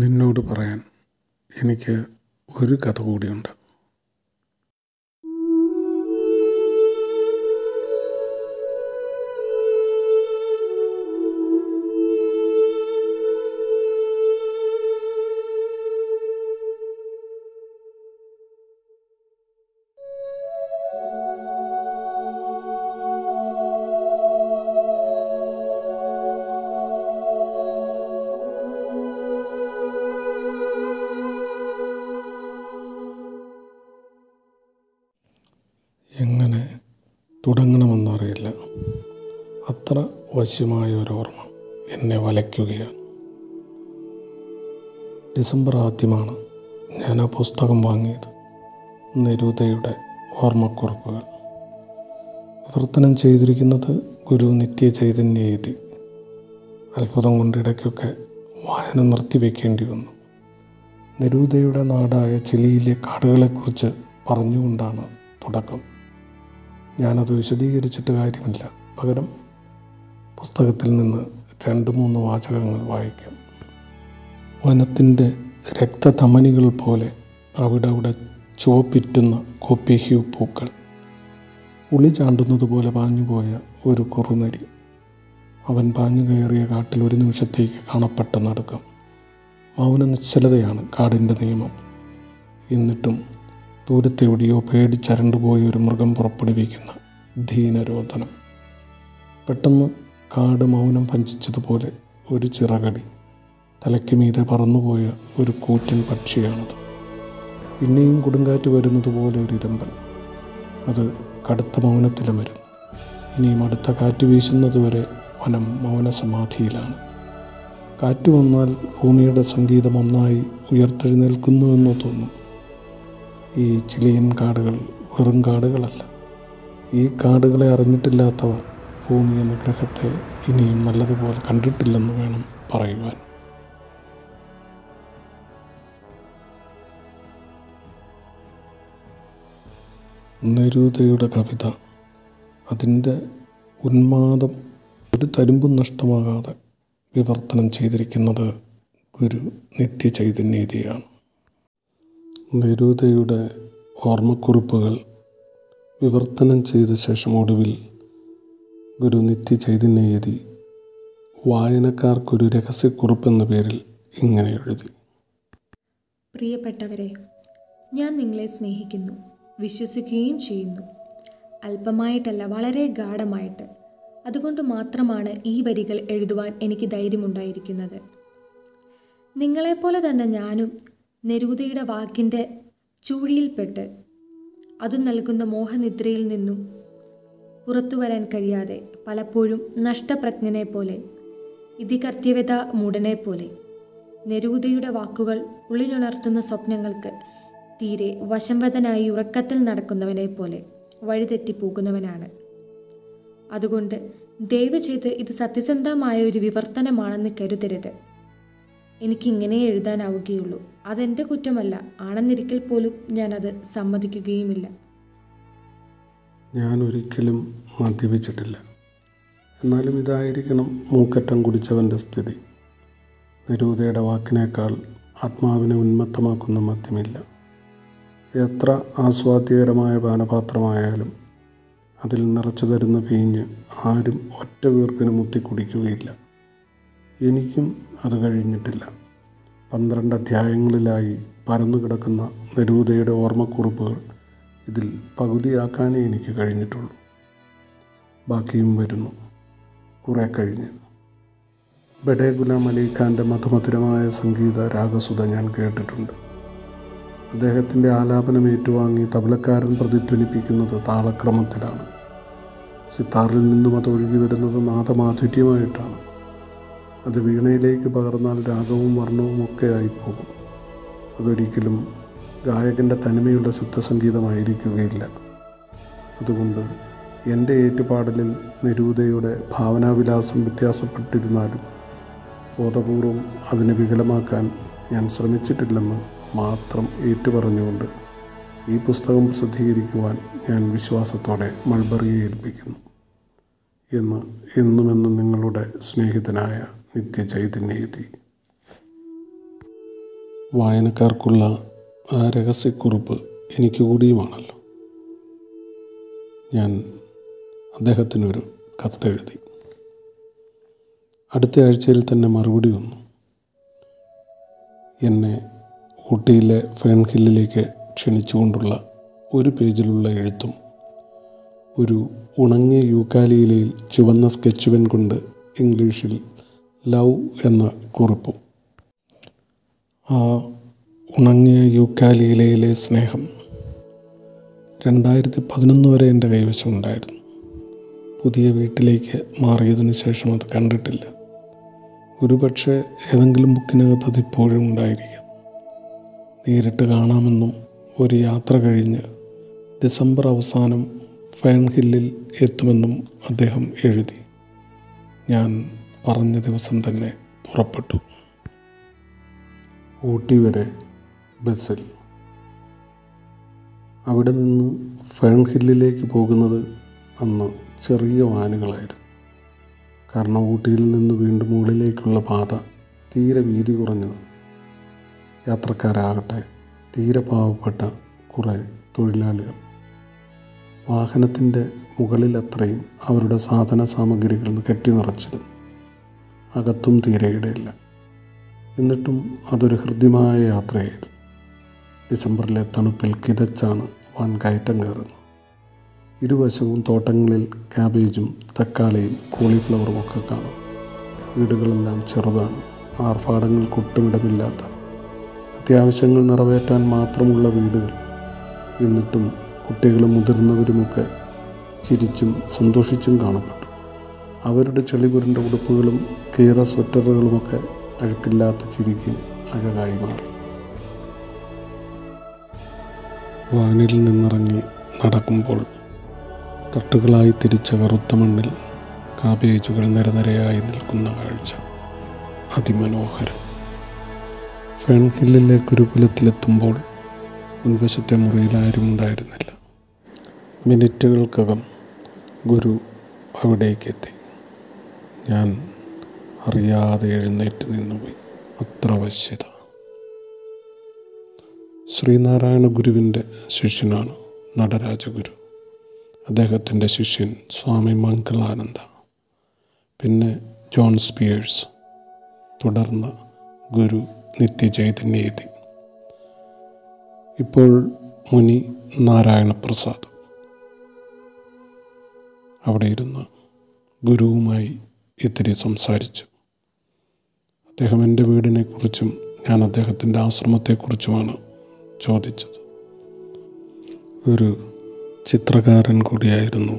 നിന്നോട് പറയാൻ എനിക്ക് ഒരു കഥ കൂടിയുണ്ട്. വശ്യമായ ഒരു ഓർമ്മ എന്നെ വലയ്ക്കുകയാണ്. ഡിസംബർ ആദ്യമാണ് ഞാൻ ആ പുസ്തകം വാങ്ങിയത്. നിരുതയുടെ ഓർമ്മക്കുറിപ്പുകൾ. വിവർത്തനം ചെയ്തിരിക്കുന്നത് ഗുരു നിത്യ ചൈതന്യ എഴുതി. അത്ഭുതം കൊണ്ട് ഇടയ്ക്കൊക്കെ വായന നിർത്തിവെക്കേണ്ടി വന്നു നിരൂതയുടെ നാടായ ചിലിയിലെ കാടുകളെക്കുറിച്ച് പറഞ്ഞുകൊണ്ടാണ് തുടക്കം. ഞാനത് വിശദീകരിച്ചിട്ട് കാര്യമില്ല. പകരം പുസ്തകത്തിൽ നിന്ന് രണ്ട് മൂന്ന് വാചകങ്ങൾ വായിക്കാം. വനത്തിന്റെ രക്തധമനികൾ പോലെ അവിടെ അവിടെ ചുവപ്പിറ്റുന്ന കോപ്പിഹ്യൂ പൂക്കൾ. ഉളി ചാണ്ടുന്നത് പോലെ പാഞ്ഞുപോയ ഒരു കുറുനരി. അവൻ പാഞ്ഞു കയറിയ കാട്ടിൽ ഒരു നിമിഷത്തേക്ക് കാണപ്പെട്ട നടുക്കം. മൗന നിശ്ചലതയാണ് കാടിന്റെ നിയമം. എന്നിട്ടും ദൂരത്തെവിടെയോ പേടിച്ചരണ്ടുപോയ ഒരു മൃഗം പുറപ്പെടുവിക്കുന്ന ധീനരോധനം. പെട്ടെന്ന് കാട് മൗനം ഭഞ്ചിച്ചതുപോലെ ഒരു ചിറകടി. തലയ്ക്ക് മീതെ പറന്നുപോയ ഒരു കൂറ്റൻ പക്ഷിയാണത്. പിന്നെയും കൊടുങ്കാറ്റ് വരുന്നതുപോലെ ഒരു ഇരമ്പൽ അത് കടുത്ത മൗനത്തിലമരുന്നു ഇനിയും അടുത്ത കാറ്റ് വീശുന്നതുവരെ വനം മൗനസമാധിയിലാണ്. കാറ്റ് വന്നാൽ ഭൂമിയുടെ സംഗീതം ഒന്നായി ഉയർത്തെഴുന്നേൽക്കുന്നുവെന്ന് തോന്നും. ഈ ചിലിയൻ കാടുകൾ വെറും കാടുകളല്ല. ഈ കാടുകളെ അറിഞ്ഞിട്ടില്ലാത്തവർ ഭൂമി എന്ന ഗ്രഹത്തെ ഇനിയും നല്ലതുപോലെ കണ്ടിട്ടില്ലെന്ന് വേണം പറയുവാൻ. നിരൂതയുടെ കവിത അതിന്റെ ഉന്മാദം ഒരു തരുമ്പും നഷ്ടമാകാതെ വിവർത്തനം ചെയ്തിരിക്കുന്നത് ഒരു നിത്യചൈതന്യതയാണ്. നിരൂതയുടെ ഓർമ്മക്കുറിപ്പുകൾ വിവർത്തനം ചെയ്ത ശേഷം ഒടുവിൽ ഗുരു നിത്യചൈതന്യയതി. വായനക്കാർക്കൊരു രഹസ്യക്കുറിപ്പ് എന്ന പേരിൽ ഇങ്ങനെ എഴുതി. പ്രിയപ്പെട്ടവരെ ഞാൻ നിങ്ങളെ സ്നേഹിക്കുന്നു വിശ്വസിക്കുകയും ചെയ്യുന്നു. അല്പമായിട്ടല്ല വളരെ ഗാഠമായിട്ട്. അതുകൊണ്ട് മാത്രമാണ് ഈ വരികൾ എഴുതുവാൻ എനിക്ക് ധൈര്യമുണ്ടായിരിക്കുന്നത്. നിങ്ങളെപ്പോലെ തന്നെ ഞാനും നെരൂതയുടെ വാക്കിന്റെ ചൂഴിയിൽപ്പെട്ട് അത് നൽകുന്ന മോഹനിദ്രയിൽ നിന്നും പുറത്തു വരാൻ കഴിയാതെ പലപ്പോഴും നഷ്ടപ്രജ്ഞനെ പോലെ ഇതികർത്യവ്യത മൂടനെ പോലെ. നെരൂതയുടെ വാക്കുകൾ ഉള്ളിലുണർത്തുന്ന സ്വപ്നങ്ങൾക്ക് തീരെ വശംവദനായി ഉറക്കത്തിൽ നടക്കുന്നവനെ പോലെ വഴിതെറ്റിപ്പോകുന്നവനാണ് അതുകൊണ്ട് ദയവ് ചെയ്ത് ഇത് സത്യസന്ധമായ ഒരു വിവർത്തനമാണെന്ന് കരുതരുത്. എനിക്കിങ്ങനെ എഴുതാനാവുകയുള്ളൂ. അതെന്റെ കുറ്റമല്ല. ആണെന്നിരിക്കൽ പോലും ഞാനത് സമ്മതിക്കുകയുമില്ല. ഞാൻ ഒരിക്കലും മദ്യപിച്ചിട്ടില്ല. എന്നാലും ഇതായിരിക്കണം മൂക്കറ്റം കുടിച്ചവന്റെ സ്ഥിതി. നിരൂതയുടെ വാക്കിനേക്കാൾ ആത്മാവിനെ ഉന്മത്തമാക്കുന്ന മദ്യമില്ല. എത്ര ആസ്വാദ്യകരമായ പാനപാത്രമായാലും അതിൽ നിറച്ചു തരുന്ന വീഞ്ഞ് ആരും ഒറ്റ വീർപ്പിന് മുത്തി കുടിക്കുകയില്ല. എനിക്കും അത് കഴിഞ്ഞിട്ടില്ല. പന്ത്രണ്ട് അധ്യായങ്ങളിലായി പരന്നു കിടക്കുന്ന നിരൂതയുടെ ഓർമ്മക്കുറിപ്പുകൾ ഇതിൽ പകുതിയാക്കാനേ എനിക്ക് കഴിഞ്ഞിട്ടുള്ളൂ. ബാക്കിയും വരുന്നു. കുറേ കഴിഞ്ഞ്. ബഡേ ഗുലാം അലി ഖാന്റെ മധുമധുരമായ സംഗീത രാഗസുധ ഞാൻ കേട്ടിട്ടുണ്ട്. അദ്ദേഹത്തിന്റെ ആലാപനം ഏറ്റുവാങ്ങി തബലക്കാരൻ പ്രതിധ്വനിപ്പിക്കുന്നത് താളക്രമത്തിലാണ്. സിത്താറിൽ നിന്നും അത് ഒഴുകി വരുന്നത് നാദമാധുര്യമായിട്ടാണ്. അത് വീണയിലേക്ക് പകർന്നാൽ രാഗവും വർണവും ഒക്കെ ആയിപ്പോകും. അതൊരിക്കലും ഗായകന്റെ തനിമയുള്ള ശുദ്ധസംഗീതമായിരിക്കുകയില്ല. അതുകൊണ്ട് എന്റെ ഏറ്റുപാടലിൽ നിരൂതയുടെ ഭാവനാവിലാസം വ്യത്യാസപ്പെട്ടിരുന്നാലും ബോധപൂർവം അതിനെ വികലമാക്കാൻ ഞാൻ ശ്രമിച്ചിട്ടില്ലെന്ന് മാത്രം ഏറ്റുപറഞ്ഞുകൊണ്ട് ഈ പുസ്തകം പ്രസിദ്ധീകരിക്കുവാൻ ഞാൻ വിശ്വാസത്തോടെ മൾബറിയെ ഏൽപ്പിക്കുന്നു എന്ന് എന്നുമെന്ന് നിങ്ങളുടെ സ്നേഹിതനായ നിത്യചൈതന്യതി. വായനക്കാർക്കുള്ള ആ രഹസ്യക്കുറിപ്പ് എനിക്ക് കൂടിയുമാണല്ലോ. ഞാൻ അദ്ദേഹത്തിനൊരു കത്തെഴുതി. അടുത്ത ആഴ്ചയിൽ തന്നെ മറുപടി വന്നു. എന്നെ ഊട്ടിയിലെ ഫേൺ ഹില്ലിലേക്ക് ക്ഷണിച്ചുകൊണ്ടുള്ള ഒരു പേജിലുള്ള എഴുത്തും ഒരു ഉണങ്ങിയ യൂക്കാലിയിലയിൽ ചുവന്ന സ്കെച്ച് പെൻ കൊണ്ട് ഇംഗ്ലീഷിൽ ലവ് എന്ന കുറിപ്പും ആ ഉണങ്ങിയ യൂക്കാലിയിലയിലെ സ്നേഹം രണ്ടായിരത്തി പതിനൊന്ന് വരെ എന്റെ കൈവശമുണ്ടായിരുന്നു. പുതിയ വീട്ടിലേക്ക് മാറിയതിനു ശേഷം അത് കണ്ടിട്ടില്ല. ഒരുപക്ഷെ ഏതെങ്കിലും ബുക്കിനകത്ത് അത് ഇപ്പോഴും ഉണ്ടായിരിക്കാം. നേരിട്ട് കാണാമെന്നും ഒരു യാത്ര കഴിഞ്ഞ് ഡിസംബർ അവസാനം ഫേൺ ഹില്ലിൽ എത്തുമെന്നും അദ്ദേഹം എഴുതി. ഞാൻ പറഞ്ഞ ദിവസം തന്നെ പുറപ്പെട്ടു. ഊട്ടി വരെ ബസ്സിൽ. അവിടെ നിന്ന് ഫേൺ ഹില്ലിലേക്ക് പോകുന്നത് അന്ന് ചെറിയ വാനുകളായിരുന്നു. കാരണം ഊട്ടിയിൽ നിന്ന് വീണ്ടും മുകളിലേക്കുള്ള പാത തീരെ വീതി കുറഞ്ഞത്. യാത്രക്കാരാകട്ടെ തീരെ പാവപ്പെട്ട കുറേ തൊഴിലാളികൾ. വാഹനത്തിന്റെ മുകളിൽ അത്രയും അവരുടെ സാധന സാമഗ്രികൾ കെട്ടി നിറച്ചിരുന്നു അകത്തും തീരെ ഇടയില്ല. എന്നിട്ടും അതൊരു ഹൃദ്യമായ യാത്രയായിരുന്നു. ഡിസംബറിലെ തണുപ്പിൽ കിതച്ചാണ് വാൻ കയറ്റം കയറുന്നത്. ഇരുവശവും തോട്ടങ്ങളിൽ ക്യാബേജും തക്കാളിയും കോളിഫ്ലവറും ഒക്കെ കാണും. വീടുകളെല്ലാം ചെറുതാണ്. ആർഭാടങ്ങൾക്ക് ഒട്ടുമിടമില്ലാത്ത അത്യാവശ്യങ്ങൾ നിറവേറ്റാൻ മാത്രമുള്ള വീടുകൾ. എന്നിട്ടും കുട്ടികളും മുതിർന്നവരുമൊക്കെ ചിരിച്ചും സന്തോഷിച്ചും കാണപ്പെട്ടു. അവരുടെ ചെളിപുരണ്ട ഉടുപ്പുകളും കീറ സ്വെറ്ററുകളുമൊക്കെ അഴുക്കില്ലാത്ത ചിരിക്ക് അഴകായി മാറി. വാനിൽ നിന്നിറങ്ങി നടക്കുമ്പോൾ തട്ടുകളായി തിരിച്ച കറുത്ത മണ്ണിൽ കാബേജുകൾ നിരനിരയായി നിൽക്കുന്ന കാഴ്ച അതിമനോഹരം. ഫേൺഹില്ലിലെ ഗുരുകുലത്തിലെത്തുമ്പോൾ മുൻവശത്തെ മുറിയിൽ ആരും ഉണ്ടായിരുന്നില്ല. മിനിറ്റുകൾക്കകം ഗുരു അവിടേക്കെത്തി. ഞാൻ അറിയാതെ എഴുന്നേറ്റ് നിന്നുപോയി. അത്ര വശ്യത. ശ്രീനാരായണ ഗുരുവിന്റെ ശിഷ്യനാണ് നടരാജഗുരു. അദ്ദേഹത്തിന്റെ ശിഷ്യൻ സ്വാമി മംഗളാനന്ദ. പിന്നെ ജോൺ സ്പിയേഴ്സ് തുടർന്ന് ഗുരു നിത്യചൈതന്യേതി. ഇപ്പോൾ മുനി നാരായണപ്രസാദ്. അവിടെ ഇരുന്ന് ഗുരുവുമായി ഇത്തിരി സംസാരിച്ചു. അദ്ദേഹം എന്റെ വീടിനെക്കുറിച്ചും ഞാൻ അദ്ദേഹത്തിന്റെ ആശ്രമത്തെക്കുറിച്ചുമാണ് ചോദിച്ചത്. ഒരു ചിത്രകാരൻ കൂടിയായിരുന്നു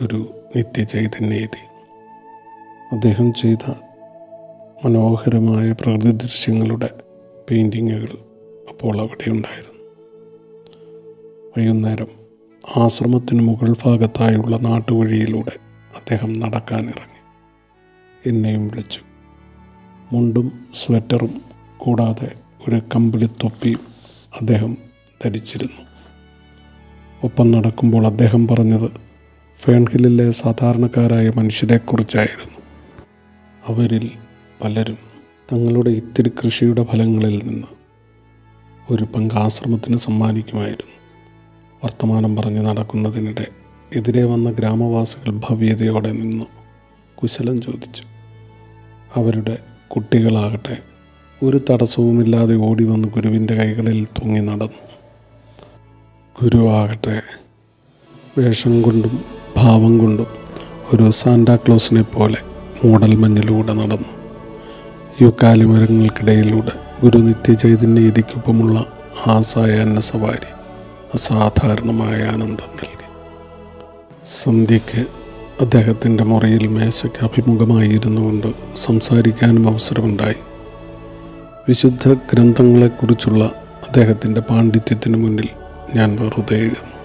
ഗുരു നിത്യചൈതന്യേതി. അദ്ദേഹം ചെയ്ത മനോഹരമായ പ്രകൃതി ദൃശ്യങ്ങളുടെ പെയിന്റിങ്ങുകൾ അപ്പോൾ അവിടെ ഉണ്ടായിരുന്നു. വൈകുന്നേരം ആശ്രമത്തിന് മുകൾ ഭാഗത്തായുള്ള നാട്ടുവഴിയിലൂടെ അദ്ദേഹം നടക്കാനിറങ്ങി. എന്നെയും വിളിച്ചു. മുണ്ടും സ്വെറ്ററും കൂടാതെ ഒരു കമ്പിളി തൊപ്പിയും അദ്ദേഹം ധരിച്ചിരുന്നു. ഒപ്പം നടക്കുമ്പോൾ അദ്ദേഹം പറഞ്ഞത് ഫേൺഹില്ലിലെ സാധാരണക്കാരായ മനുഷ്യരെക്കുറിച്ചായിരുന്നു. അവരിൽ പലരും തങ്ങളുടെ ഇത്തിരി കൃഷിയുടെ ഫലങ്ങളിൽ നിന്ന് ഒരു പങ്ക് ആശ്രമത്തിന് സമ്മാനിക്കുമായിരുന്നു. വർത്തമാനം പറഞ്ഞു നടക്കുന്നതിനിടെ എതിരെ വന്ന ഗ്രാമവാസികൾ ഭവ്യതയോടെ നിന്നു. കുശലം ചോദിച്ചു. അവരുടെ കുട്ടികളാകട്ടെ ഒരു തടസ്സവുമില്ലാതെ ഓടി വന്ന് ഗുരുവിന്റെ കൈകളിൽ തൂങ്ങി നടന്നു. ഗുരു ആകട്ടെ. വേഷം കൊണ്ടും ഭാവം കൊണ്ടും ഒരു സാന്റാക്ലോസിനെ പോലെ മൂടൽ മഞ്ഞിലൂടെ നടന്നു. യുക്കാലി മരങ്ങൾക്കിടയിലൂടെ ഗുരു നിത്യചൈതന്യതിക്കൊപ്പമുള്ള ആ സായാഹ്ന സവാരി അസാധാരണമായ ആനന്ദം നൽകി. സന്ധ്യയ്ക്ക് അദ്ദേഹത്തിന്റെ മുറിയിൽ മേശയ്ക്ക് അഭിമുഖമായിരുന്നു കൊണ്ട് സംസാരിക്കാനും അവസരമുണ്ടായി. വിശുദ്ധ ഗ്രന്ഥങ്ങളെക്കുറിച്ചുള്ള അദ്ദേഹത്തിന്റെ പാണ്ഡിത്യത്തിന് മുന്നിൽ ഞാൻ വെറുതെ ഇരുന്നു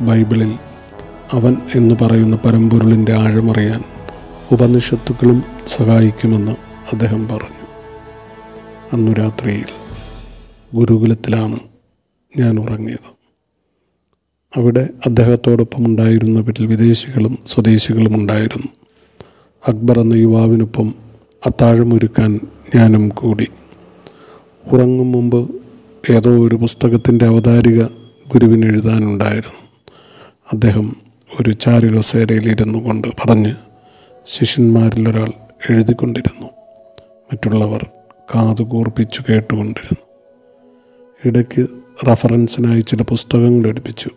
ബൈബിളിൽ അവൻ എന്ന് പറയുന്ന പരമ്പൊരുളിന്റെ ആഴമറിയാൻ ഉപനിഷത്തുക്കളും സഹായിക്കുമെന്ന് അദ്ദേഹം പറഞ്ഞു. അന്നു രാത്രിയിൽ ഗുരുകുലത്തിലാണ് ഞാൻ ഉറങ്ങിയത്. അവിടെ അദ്ദേഹത്തോടൊപ്പം ഉണ്ടായിരുന്നവരിൽ വിദേശികളും സ്വദേശികളും ഉണ്ടായിരുന്നു. അക്ബർ എന്ന യുവാവിനൊപ്പം അത്താഴമൊരുക്കാൻ ഞാനും കൂടി. ഉറങ്ങും മുമ്പ് ഏതോ ഒരു പുസ്തകത്തിന്റെ അവതാരിക ഗുരുവിന് എഴുതാനുണ്ടായിരുന്നു. അദ്ദേഹം ഒരു ചാരുകസേരയിലിരുന്നു കൊണ്ട് പറഞ്ഞ് ശിഷ്യന്മാരിലൊരാൾ എഴുതിക്കൊണ്ടിരുന്നു. മറ്റുള്ളവർ കാതു കൂർപ്പിച്ചു കേട്ടുകൊണ്ടിരുന്നു. ഇടയ്ക്ക് റഫറൻസിനായി ചില പുസ്തകങ്ങൾ എടുപ്പിച്ചു.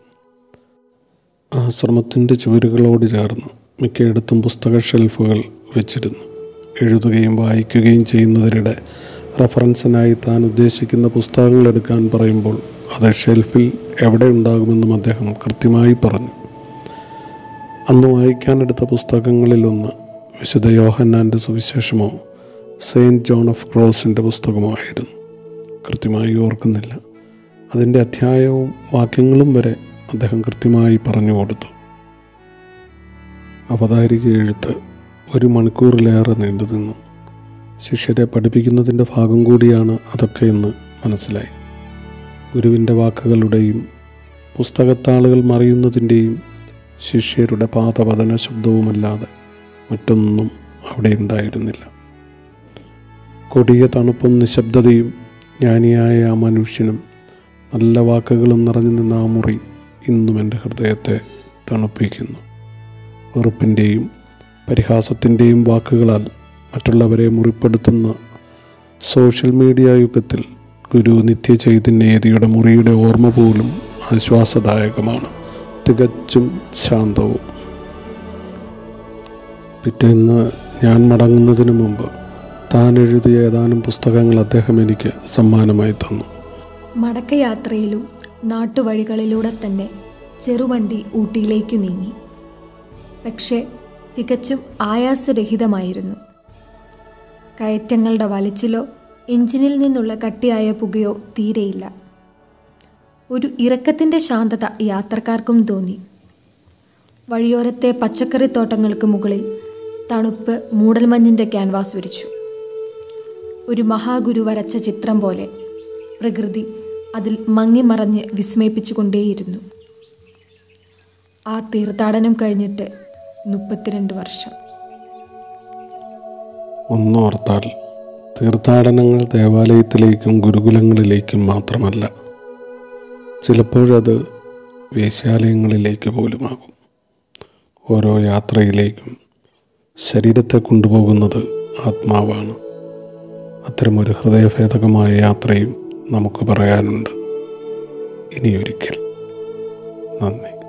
ആശ്രമത്തിന്റെ ചുവരുകളോട് ചേർന്ന് മിക്കയിടത്തും പുസ്തക ഷെൽഫുകൾ വെച്ചിരുന്നു. എഴുതുകയും വായിക്കുകയും ചെയ്യുന്നതിനിടെ റഫറൻസിനായി താൻ ഉദ്ദേശിക്കുന്ന പുസ്തകങ്ങൾ എടുക്കാൻ പറയുമ്പോൾ അത് ഷെൽഫിൽ എവിടെ ഉണ്ടാകുമെന്നും അദ്ദേഹം കൃത്യമായി പറഞ്ഞു. അന്ന് വായിക്കാനെടുത്ത പുസ്തകങ്ങളിലൊന്ന് വിശുദ്ധ യോഹന്നാന്റെ സുവിശേഷമോ സെയിന്റ് ജോൺ ഓഫ് ക്രോസിന്റെ പുസ്തകമോ ആയിരുന്നു. കൃത്യമായി ഓർക്കുന്നില്ല. അതിന്റെ അധ്യായവും വാക്യങ്ങളും വരെ അദ്ദേഹം കൃത്യമായി പറഞ്ഞു കൊടുത്തു. അവതാരിക എഴുത്ത്. ഒരു മണിക്കൂറിലേറെ നീണ്ടു നിന്നു. ശിഷ്യരെ പഠിപ്പിക്കുന്നതിന്റെ ഭാഗം കൂടിയാണ് അതൊക്കെ എന്ന് മനസ്സിലായി. ഗുരുവിന്റെ വാക്കുകളുടെയും പുസ്തകത്താളുകൾ മറിയുന്നതിന്റെയും ശിഷ്യരുടെ പാതപതന ശബ്ദവുമല്ലാതെ മറ്റൊന്നും അവിടെ ഉണ്ടായിരുന്നില്ല. കൊടിയ തണുപ്പും നിശബ്ദതയും ജ്ഞാനിയായ ആ മനുഷ്യനും നല്ല വാക്കുകളും നിറഞ്ഞു നിന്ന ആ മുറി ഇന്നും എന്റെ ഹൃദയത്തെ തണുപ്പിക്കുന്നു. വെറുപ്പിന്റെയും പരിഹാസത്തിന്റെയും വാക്കുകളാൽ മറ്റുള്ളവരെ മുറിപ്പെടുത്തുന്ന സോഷ്യൽ മീഡിയ യുഗത്തിൽ ഗുരു നിത്യചൈതന്യയതിയുടെ മുറിയുടെ ഓർമ്മ പോലും ആശ്വാസദായകമാണ്. തികച്ചും ശാന്തവും. പിറ്റേന്ന് ഞാൻ മടങ്ങുന്നതിന് മുമ്പ് താൻ എഴുതിയ ഏതാനും പുസ്തകങ്ങൾ അദ്ദേഹം എനിക്ക് സമ്മാനമായി തന്നു. മടക്കയാത്രയിലും നാട്ടുവഴികളിലൂടെ തന്നെ ചെറുവണ്ടി ഊട്ടിയിലേക്ക് നീങ്ങി. പക്ഷേ തികച്ചും ആയാസരഹിതമായിരുന്നു. കയറ്റങ്ങളുടെ വലിച്ചിലോ എഞ്ചിനിൽ നിന്നുള്ള കട്ടിയായ പുകയോ തീരെയില്ല. ഒരു ഇറക്കത്തിന്റെ ശാന്തത യാത്രക്കാർക്കും തോന്നി. വഴിയോരത്തെ പച്ചക്കറിത്തോട്ടങ്ങൾക്ക് മുകളിൽ തണുപ്പ് മൂടൽമഞ്ഞിന്റെ ക്യാൻവാസ് വിരിച്ചു. ഒരു മഹാഗുരു വരച്ച ചിത്രം പോലെ പ്രകൃതി അതിൽ മങ്ങിമറഞ്ഞ് വിസ്മയിപ്പിച്ചുകൊണ്ടേയിരുന്നു. ആ തീർത്ഥാടനം കഴിഞ്ഞിട്ട് മുപ്പത്തിരണ്ട് വർഷം. ഒന്നോർത്താൽ തീർത്ഥാടനങ്ങൾ ദേവാലയത്തിലേക്കും ഗുരുകുലങ്ങളിലേക്കും മാത്രമല്ല ചിലപ്പോഴത് വേശ്യാലയങ്ങളിലേക്ക് പോലുമാകും. ഓരോ യാത്രയിലേക്കും ശരീരത്തെ കൊണ്ടുപോകുന്നത് ആത്മാവാണ്. അത്തരമൊരു ഹൃദയഭേദകമായ യാത്രയും നമുക്ക് പറയാനുണ്ട്. ഇനിയൊരിക്കൽ. നന്ദി.